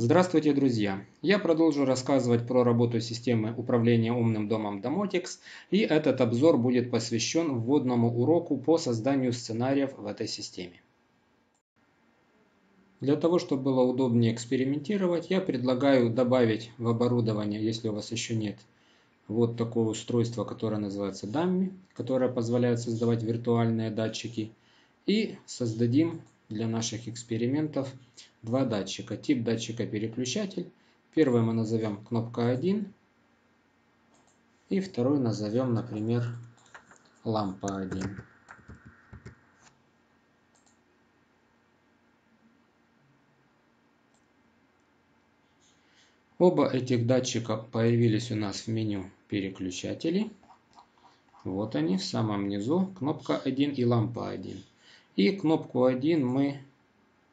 Здравствуйте, друзья! Я продолжу рассказывать про работу системы управления умным домом Domotics, и этот обзор будет посвящен вводному уроку по созданию сценариев в этой системе. Для того, чтобы было удобнее экспериментировать, я предлагаю добавить в оборудование, если у вас еще нет, вот такое устройство, которое называется Dummy, которое позволяет создавать виртуальные датчики, и создадим для наших экспериментов два датчика. Тип датчика переключатель. Первый мы назовем кнопка 1. И второй назовем, например, лампа 1. Оба этих датчика появились у нас в меню переключателей. Вот они в самом низу, кнопка 1 и лампа 1. И кнопку 1 мы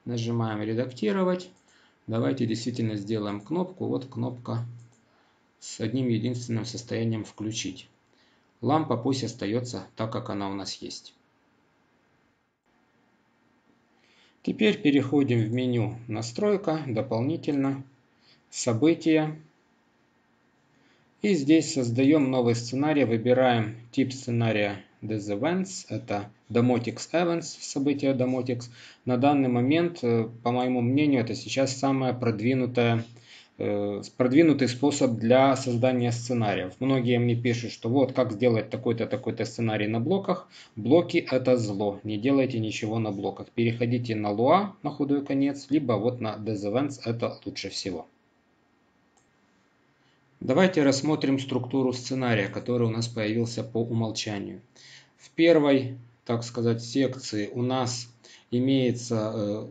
нажимаем «Редактировать». Давайте действительно сделаем кнопку. Вот кнопка с одним единственным состоянием «Включить». Лампа пусть остается так, как она у нас есть. Теперь переходим в меню «Настройка», «Дополнительно», «События». И здесь создаем новый сценарий, выбираем тип сценария This Events, это Domotics Events, события Domotics. На данный момент, э, по моему мнению, это сейчас самое продвинутое э, продвинутый способ для создания сценариев. Многие мне пишут, что вот как сделать такой-то такой-то сценарий на блоках. Блоки это зло, не делайте ничего на блоках. Переходите на Lua на худой конец, либо вот на Des Events, это лучше всего. Давайте рассмотрим структуру сценария, который у нас появился по умолчанию. В первой, так сказать, секции у нас имеется э,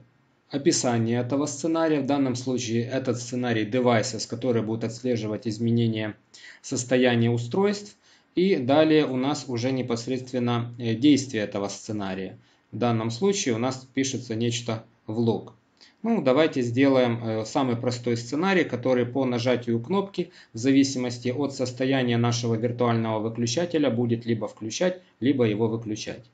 описание этого сценария. В данном случае этот сценарий devices, который будет отслеживать изменения состояния устройств. И далее у нас уже непосредственно э, действие этого сценария. В данном случае у нас пишется нечто в лог. Ну, давайте сделаем э, самый простой сценарий, который по нажатию кнопки, в зависимости от состояния нашего виртуального выключателя, будет либо включать, либо его выключать.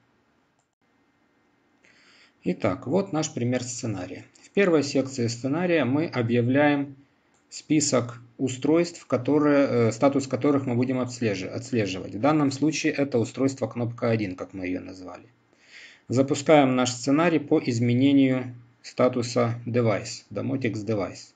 Итак, вот наш пример сценария. В первой секции сценария мы объявляем список устройств, которые, э, статус которых мы будем отслеживать. В данном случае это устройство кнопка 1, как мы ее назвали. Запускаем наш сценарий по изменению статуса device, domotics device.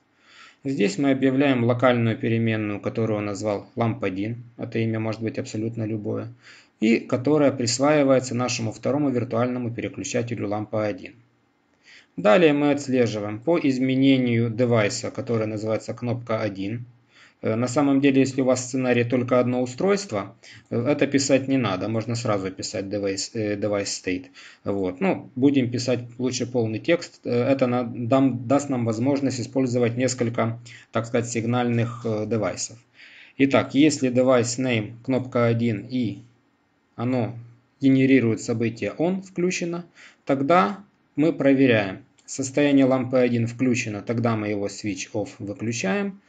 Здесь мы объявляем локальную переменную, которую он назвал lamp1, это имя может быть абсолютно любое, и которая присваивается нашему второму виртуальному переключателю лампа 1. Далее мы отслеживаем по изменению девайса, который называется кнопка 1, Э, на самом деле, если у вас сценарий только одно устройство, э, это писать не надо, можно сразу писать device, э, device state. Вот. Ну, будем писать лучше полный текст, это нам, даст нам возможность использовать несколько, так сказать, сигнальных девайсов. Итак, если device name кнопка 1 и оно генерирует событие on включено, тогда мы проверяем. Состояние лампы 1 включено, тогда мы его switch off выключаем.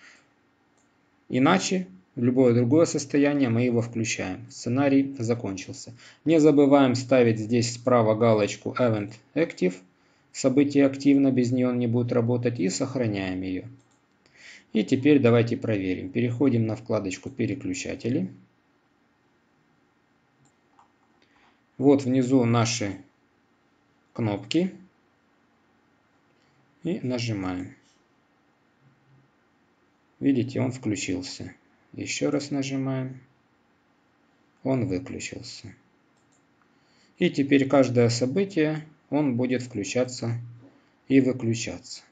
Иначе, в любое другое состояние мы его включаем. Сценарий закончился. Не забываем ставить здесь справа галочку Event Active. Событие активно, без нее он не будет работать. И сохраняем ее. И теперь давайте проверим. Переходим на вкладочку Переключатели. Вот внизу наши кнопки. И нажимаем. Видите, он включился. Еще раз нажимаем. Он выключился. И теперь каждое событие он будет включаться и выключаться.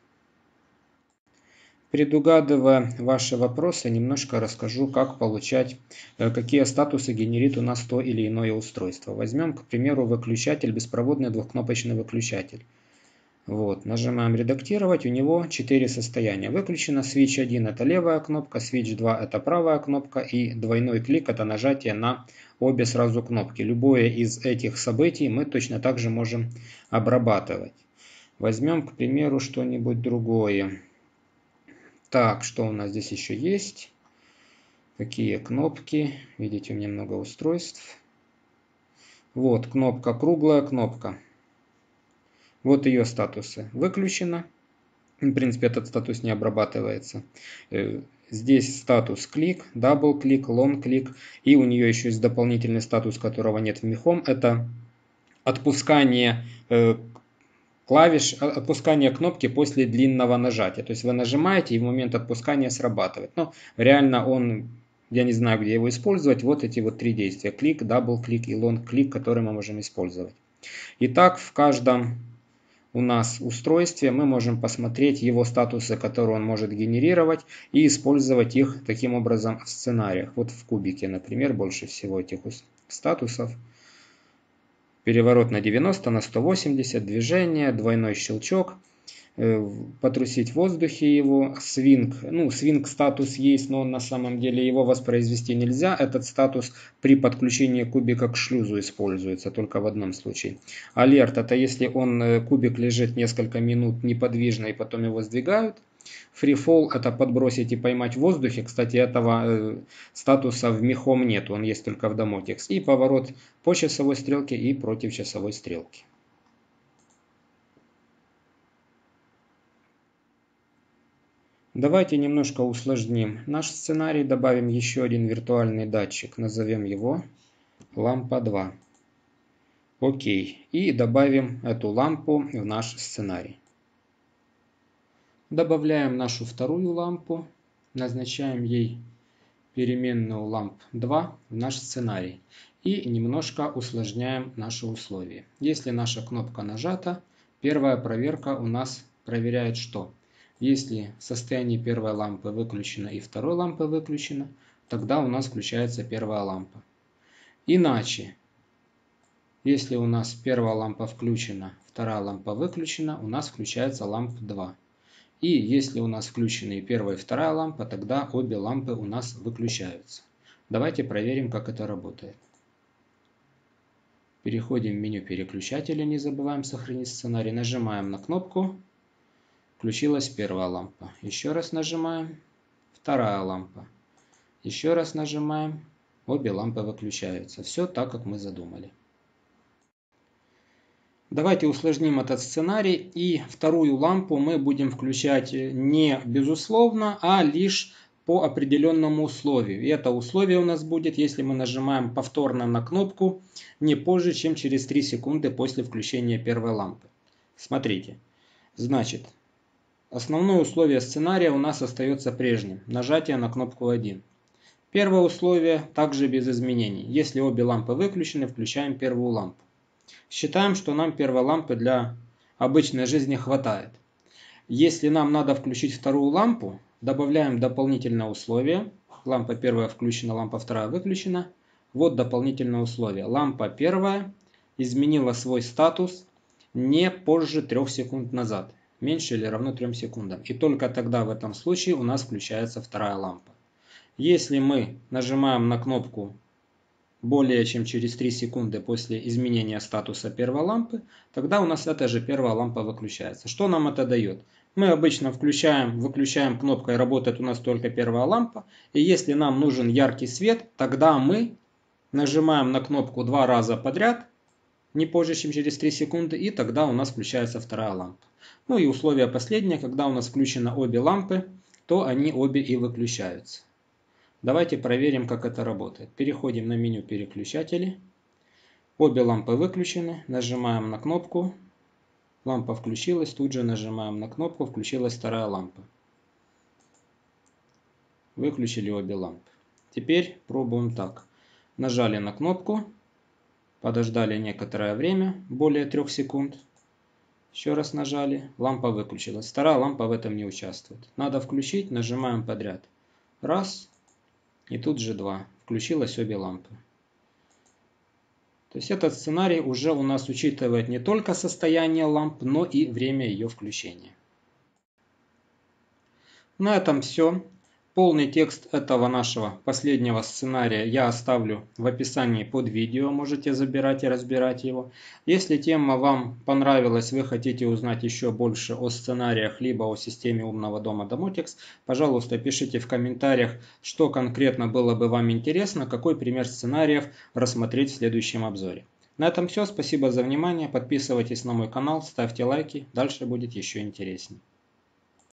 Предугадывая ваши вопросы, немножко расскажу, как получать, э, какие статусы генерит у нас то или иное устройство. Возьмем, к примеру, выключатель, беспроводный двухкнопочный выключатель. Вот, нажимаем редактировать, у него 4 состояния. Выключено switch 1 это левая кнопка, switch 2 это правая кнопка и двойной клик это нажатие на обе сразу кнопки. Любое из этих событий мы точно так же можем обрабатывать. Возьмем, к примеру, что-нибудь другое. Так, что у нас здесь еще есть? Какие кнопки? Видите, у меня много устройств. Вот, кнопка круглая, кнопка. Вот ее статусы. Выключено, В принципе, этот статус не обрабатывается. Э, здесь статус click, double click, long click. И у нее еще есть дополнительный статус, которого нет в мехом. Это отпускание э, клавиш, отпускание кнопки после длинного нажатия. То есть вы нажимаете и в момент отпускания срабатывает. Но реально он, я не знаю, где его использовать. Вот эти вот три действия. Click, double click и long click, которые мы можем использовать. Итак, в каждом у нас устройстве мы можем посмотреть его статусы, которые он может генерировать и использовать их таким образом в сценариях. Вот в кубике, например, больше всего этих статусов. Переворот на 90, на 180, движение, двойной щелчок – потрусить в воздухе его, свинг, ну свинг статус есть, но на самом деле его воспроизвести нельзя, этот статус при подключении кубика к шлюзу используется только в одном случае. Алерт это если он, э, кубик лежит несколько минут неподвижно и потом его сдвигают. Freefall это подбросить и поймать в воздухе, кстати этого э, статуса в мехом нет, он есть только в Domotics. И поворот по часовой стрелке и против часовой стрелки. Давайте немножко усложним наш сценарий, добавим еще один виртуальный датчик, назовем его лампа 2. Окей, и добавим эту лампу в наш сценарий. Добавляем нашу вторую лампу, назначаем ей переменную ламп 2 в наш сценарий и немножко усложняем наши условия. Если наша кнопка нажата, первая проверка у нас проверяет что? Если состояние первой лампы выключено и второй лампы выключено, тогда у нас включается первая лампа. Иначе, если у нас первая лампа включена, вторая лампа выключена, у нас включается лампа 2. И если у нас включены первая и вторая лампа, тогда обе лампы у нас выключаются. Давайте проверим, как это работает. Переходим в меню переключателя, не забываем сохранить сценарий, нажимаем на кнопку Включилась первая лампа. Еще раз нажимаем. Вторая лампа. Еще раз нажимаем. Обе лампы выключаются. Все так, как мы задумали. Давайте усложним этот сценарий. И вторую лампу мы будем включать не безусловно, а лишь по определенному условию. И это условие у нас будет, если мы нажимаем повторно на кнопку не позже, чем через 3 секунды после включения первой лампы. Смотрите. Значит, Основное условие сценария у нас остается прежним – нажатие на кнопку 1. Первое условие также без изменений. Если обе лампы выключены, включаем первую лампу. Считаем, что нам первой лампы для обычной жизни хватает. Если нам надо включить вторую лампу, добавляем дополнительное условие. Лампа первая включена, лампа вторая выключена. Вот дополнительное условие. Лампа первая изменила свой статус не позже 3 секунд назад меньше или равно 3 секундам. И только тогда в этом случае у нас включается вторая лампа. Если мы нажимаем на кнопку более чем через 3 секунды после изменения статуса первой лампы, тогда у нас эта же первая лампа выключается. Что нам это дает? Мы обычно включаем, выключаем кнопкой, работает у нас только первая лампа. И если нам нужен яркий свет, тогда мы нажимаем на кнопку два раза подряд, не позже, чем через 3 секунды, и тогда у нас включается вторая лампа. Ну и условие последнее, когда у нас включены обе лампы, то они обе и выключаются. Давайте проверим, как это работает. Переходим на меню переключатели. Обе лампы выключены. Нажимаем на кнопку. Лампа включилась. Тут же нажимаем на кнопку. Включилась вторая лампа. Выключили обе лампы. Теперь пробуем так. Нажали на кнопку. Подождали некоторое время, более 3 секунд. Еще раз нажали, лампа выключилась. Вторая лампа в этом не участвует. Надо включить, нажимаем подряд. Раз, и тут же два. Включилась обе лампы. То есть этот сценарий уже у нас учитывает не только состояние ламп, но и время ее включения. На этом все. Полный текст этого нашего последнего сценария я оставлю в описании под видео, можете забирать и разбирать его. Если тема вам понравилась, вы хотите узнать еще больше о сценариях, либо о системе умного дома Domotics, пожалуйста, пишите в комментариях, что конкретно было бы вам интересно, какой пример сценариев рассмотреть в следующем обзоре. На этом все, спасибо за внимание, подписывайтесь на мой канал, ставьте лайки, дальше будет еще интереснее.